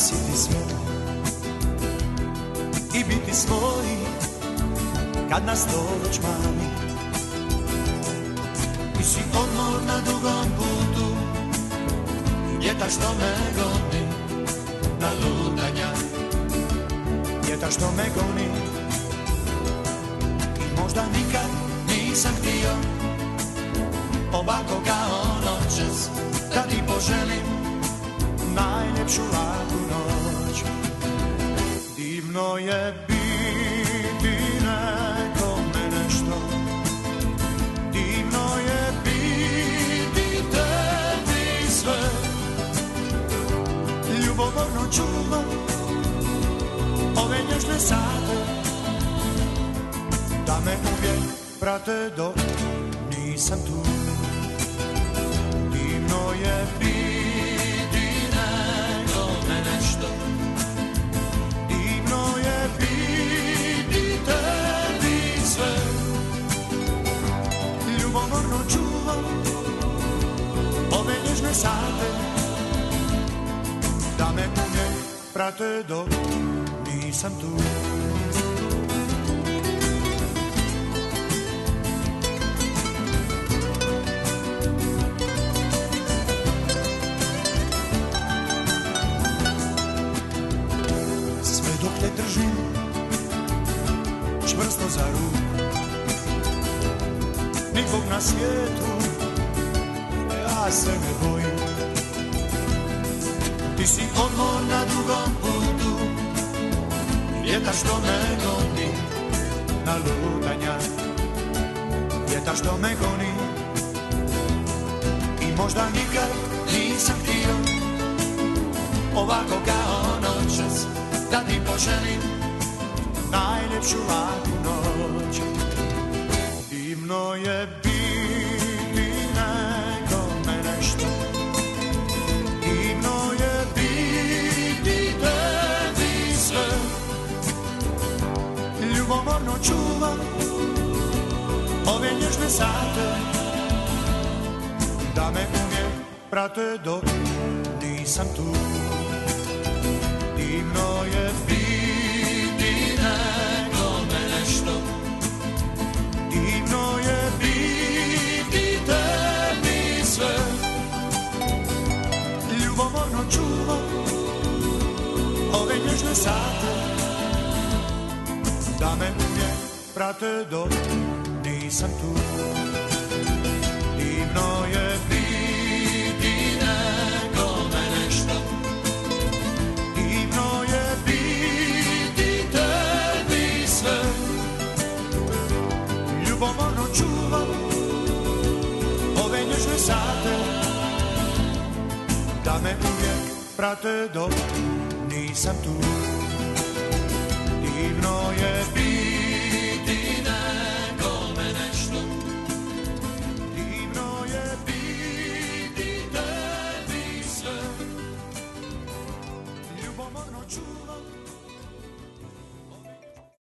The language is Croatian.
spasiti sve i biti svoji kad nas to već mami. Ti si odmor na dugom putu, vjetar što me goni na lutanja, vjetar što me goni i možda nikad nisam htio ovako kao noćas da ti poželim najljepšu laku noć. Divno je biti nekome nešto, divno je biti tebi sve. Ljubomorno čuvam ove nježne sate, da me uvijek prate dok nisam tu. Nježne sate, da me uvijek prate dok nisam tu. Sve dok te držim čvrsto za ruku Nikog na svijetu se ne bojim. Ti si odmor na dugom putu Vjetar što me goni na lutanja. Vjetar što me goni I možda nikad nisam htio. Ovako kao noćas da ti poželim najljepšu laku Ljubomorno čuvam ove nježne sate, da me uvijek prate dok nisam tu. Divno je biti nekome nešto. Divno je biti tebi sve. Ljubomorno čuvam ove nježne sate. Da me prate dok nisam tu. Divno je biti nekome nešto. Divno je biti tebi sve. Ljubomorno čuvam ove nježne sate Da me uvijek prate dok nisam tu